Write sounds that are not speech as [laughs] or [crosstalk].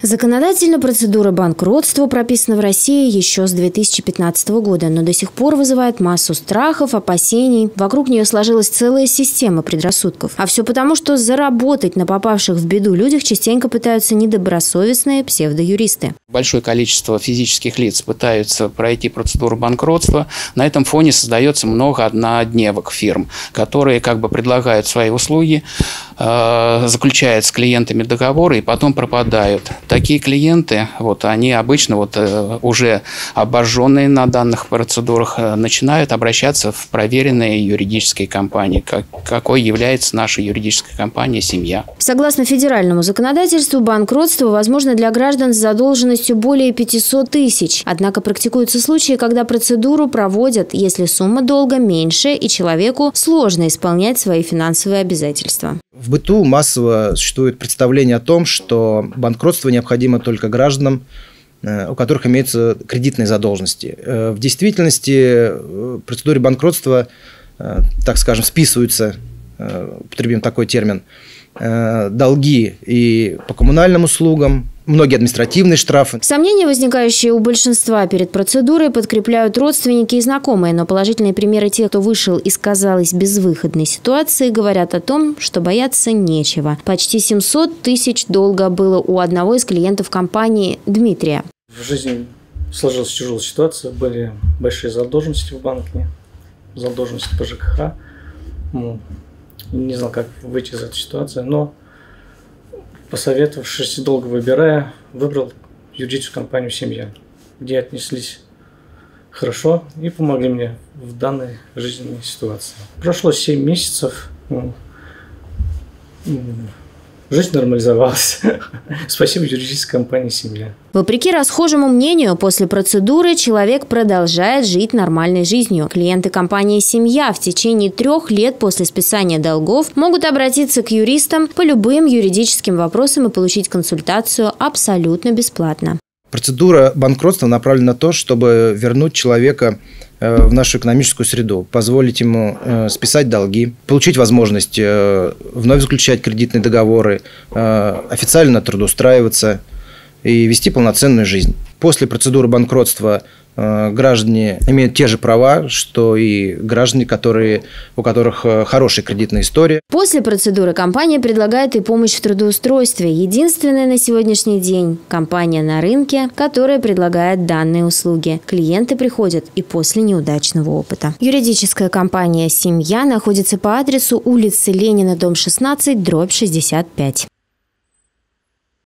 Законодательно процедура банкротства прописана в России еще с 2015 года, но до сих пор вызывает массу страхов, опасений. Вокруг нее сложилась целая система предрассудков. А все потому, что заработать на попавших в беду людях частенько пытаются недобросовестные псевдоюристы. Большое количество физических лиц пытаются пройти процедуру банкротства. На этом фоне создается много однодневок фирм, которые как бы предлагают свои услуги, э, заключают с клиентами договоры и потом пропадают такие клиенты, вот, они обычно вот, э, уже обожженные на данных процедурах э, начинают обращаться в проверенные юридические компании, как, какой является наша юридическая компания «Семья». Согласно федеральному законодательству, банкротство возможно для граждан с задолженностью более 500 тысяч. Однако практикуются случаи, когда процедуру проводят, если сумма долга меньше и человеку сложно исполнять свои финансовые обязательства. В быту массово существует представление о том, что банкротство необходимо только гражданам, э, у которых имеются кредитные задолженности. Э, в действительности э, в процедуре банкротства, так скажем, списываются, употребим такой термин, долги и по коммунальным услугам, многие административные штрафы. Сомнения, возникающие у большинства перед процедурой, подкрепляют родственники и знакомые, но положительные примеры тех, кто вышел из, казалось, безвыходной ситуации, говорят о том, что бояться нечего. Почти 700 тысяч долга было у одного из клиентов компании Дмитрия. В жизни сложилась тяжелая ситуация, были большие задолженности в банке, задолженности по ЖКХ. Ну, не знал, как выйти из этой ситуации, но посоветовавшись и долго выбирая, выбрал юридическую компанию «Семья», где отнеслись хорошо и помогли мне в данной жизненной ситуации. Прошло 7 месяцев, ну, Жизнь нормализовалась. [laughs] Спасибо юридической компании «Семья». Вопреки расхожему мнению, после процедуры человек продолжает жить нормальной жизнью. Клиенты компании «Семья» в течение трех лет после списания долгов могут обратиться к юристам по любым юридическим вопросам и получить консультацию абсолютно бесплатно. Процедура банкротства направлена на то, чтобы вернуть человека в нашу экономическую среду, позволить ему э, списать долги, получить возможность э, вновь заключать кредитные договоры, официально трудоустраиваться и вести полноценную жизнь. После процедуры банкротства Э, граждане имеют те же права, что и граждане, которые, у которых э, хорошая кредитная история. После процедуры компания предлагает и помощь в трудоустройстве. Единственная на сегодняшний день компания на рынке, которая предлагает данные услуги. Клиенты приходят и после неудачного опыта. Юридическая компания «Семья» находится по адресу улицы Ленина, дом 16, дробь 65.